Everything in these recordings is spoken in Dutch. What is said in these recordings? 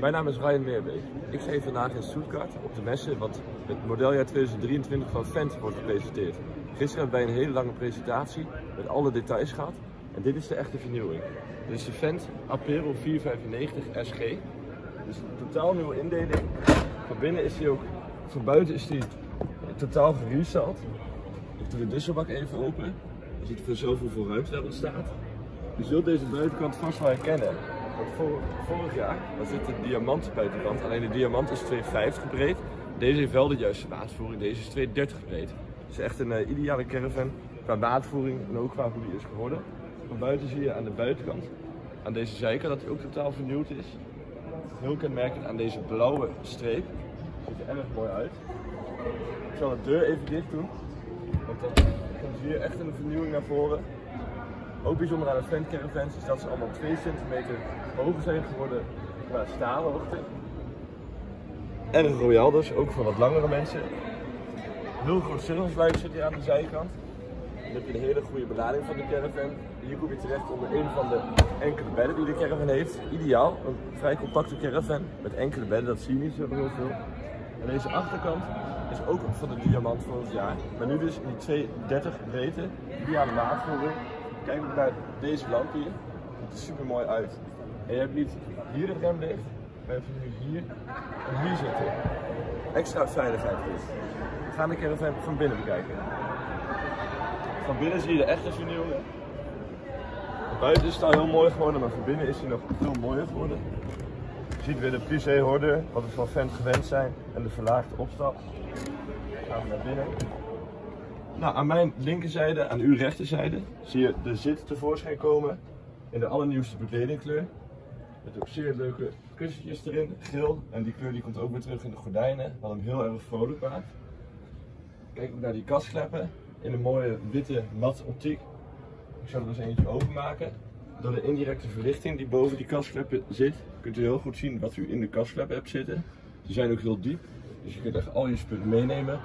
Mijn naam is Ryan Meerbeek. Ik hier vandaag in Stuttgart op de messe, want het modeljaar 2023 van Fendt wordt gepresenteerd. Gisteren hebben wij een hele lange presentatie met alle details gehad en dit is de echte vernieuwing. Dit is de Fendt Apero 495 SG. Dus een totaal nieuwe indeling. Van binnen is hij ook, van buiten is hij totaal geresteld. Ik doe de disselbak even open. Je ziet vanzelf hoeveel ruimte daar ontstaat. Je zult deze buitenkant vast wel herkennen. Want vor- vorig jaar was dit de diamant buitenkant. Alleen de diamant is 2,50 breed. Deze heeft wel de juiste maatvoering. Deze is 2,30 breed. Is echt een eh, ideale caravan qua maatvoering en ook qua hoe die is geworden. Van buiten zie je aan de buitenkant, aan deze zijkant, dat hij ook totaal vernieuwd is. Heel kenmerkend aan deze blauwe streep. Ziet er erg mooi uit. Ik zal de deur even dicht doen. Want dan komt hier echt een vernieuwing naar voren. Ook bijzonder aan de Fendt caravans is dat ze allemaal 2 centimeter hoger zijn geworden qua staalhoogte. Erg royaal dus, ook voor wat langere mensen. Heel groot cirkelsluik zit hier aan de zijkant. Dan heb je een hele goede belading van de caravan. Hier kom je terecht onder een van de enkele bedden die de caravan heeft. Ideaal, een vrij compacte caravan met enkele bedden, dat zie je niet zo heel veel. En deze achterkant is ook van de diamant van het jaar. Maar nu dus in die 230 breedte, ideale maatvoering. Kijk ook naar deze lamp hier. Het is super mooi uit. En je hebt niet hier het remlicht, maar je hebt nu hier en hier zitten. Extra veiligheid dus. We gaan de caravan van binnen bekijken. Van binnen zie je de echte. Van buiten is het al heel mooi geworden, maar van binnen is hij nog veel mooier geworden. Je ziet weer de plissé horde, wat we van Fendt gewend zijn, en de verlaagde opstap. Gaan we naar binnen. Nou, aan mijn linkerzijde, aan uw rechterzijde, zie je de zit tevoorschijn komen in de allernieuwste bekledingkleur. Met ook zeer leuke kussentjes erin, geel. En die kleur die komt ook weer terug in de gordijnen, wat hem heel erg vrolijk maakt. Kijk ook naar die kastkleppen in een mooie witte mat optiek. Ik zal er eens eentje openmaken. Door de indirecte verlichting die boven die kastkleppen zit, kunt u heel goed zien wat u in de kastkleppen hebt zitten. Ze zijn ook heel diep, dus je kunt echt al je spullen meenemen.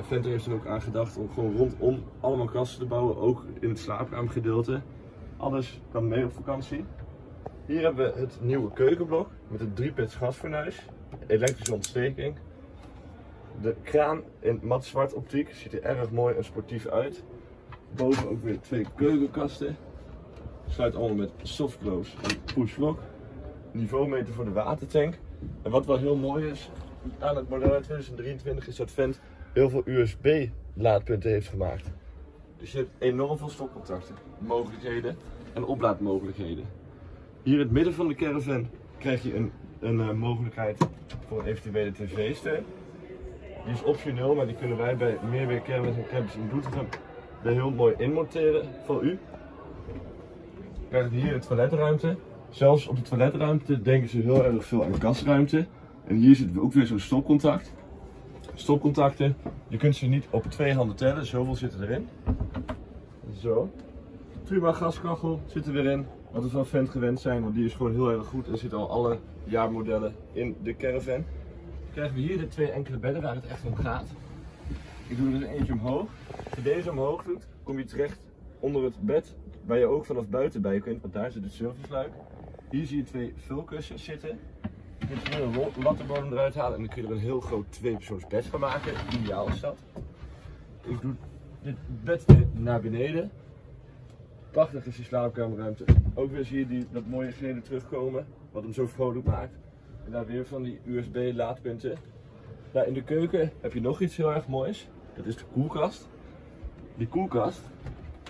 En Fendt heeft er ook aan gedacht om gewoon rondom allemaal kasten te bouwen, ook in het slaapkamergedeelte. Alles kan mee op vakantie. Hier hebben we het nieuwe keukenblok met een 3-pits gasfornuis, elektrische ontsteking. De kraan in mat zwart optiek ziet er erg mooi en sportief uit. Boven ook weer twee keukenkasten. Sluit allemaal met soft close en push lock. Niveaumeter voor de watertank. En wat wel heel mooi is aan het model uit 2023 is dat Fendt heel veel USB laadpunten heeft gemaakt. Dus je hebt enorm veel stopcontacten, mogelijkheden en oplaadmogelijkheden. Hier in het midden van de caravan krijg je een, een eh, mogelijkheid voor een eventuele tv-steun. Die is optioneel, maar die kunnen wij bij meer weer caravans en campers in Doetinchem heel mooi inmonteren voor u. Dan krijg hier de toiletruimte. Zelfs op de toiletruimte denken ze heel erg veel aan kastruimte. En hier zit ook weer zo'n stopcontact. Stopcontacten, je kunt ze niet op twee handen tellen, zoveel zitten erin. Zo. Prima gaskachel zit er weer in. Wat we van Fendt gewend zijn, want die is gewoon heel erg goed. Er zitten al alle jaarmodellen in de caravan. Dan krijgen we hier de twee enkele bedden waar het echt om gaat. Ik doe er een eentje omhoog. Als je deze omhoog doet, kom je terecht onder het bed waar je ook vanaf buiten bij kunt, want daar zit het serviceluik. Hier zie je twee vulkussens zitten. Kunt hier een lattenbodem eruit halen en dan kun je er een heel groot tweepersoons bed van maken. Ideaal is dat. Ik doe dit bed naar beneden. Prachtig is die slaapkamerruimte. Ook weer zie je die, dat mooie gele terugkomen, wat hem zo vrolijk maakt. En daar weer van die USB laadpunten. Nou, in de keuken heb je nog iets heel erg moois. Dat is de koelkast. Die koelkast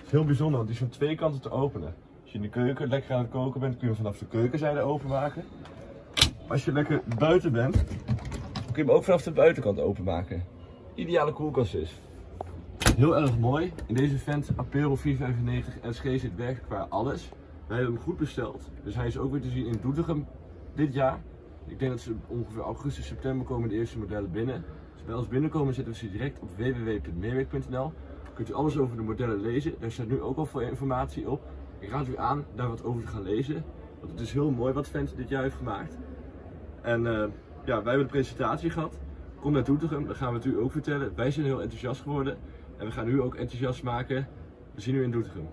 is heel bijzonder, want die is van twee kanten te openen. Als je in de keuken lekker aan het koken bent, kun je hem vanaf de keukenzijde openmaken. Als je lekker buiten bent, kun je hem ook vanaf de buitenkant openmaken. Ideale koelkast is. Heel erg mooi. In deze Fendt Apero 495 SG zit weg qua alles. Wij hebben hem goed besteld. Dus hij is ook weer te zien in Doetinchem dit jaar. Ik denk dat ze ongeveer augustus, september komen de eerste modellen binnen. Als bij ons binnenkomen zetten we ze direct op www.meerweek.nl. Kunt u alles over de modellen lezen. Daar staat nu ook al veel informatie op. Ik raad u aan daar wat over te gaan lezen. Want het is heel mooi wat Fendt dit jaar heeft gemaakt. En eh, ja, wij hebben de presentatie gehad. Kom naar Doetinchem, dan gaan we het u ook vertellen. Wij zijn heel enthousiast geworden en we gaan u ook enthousiast maken. We zien u in Doetinchem.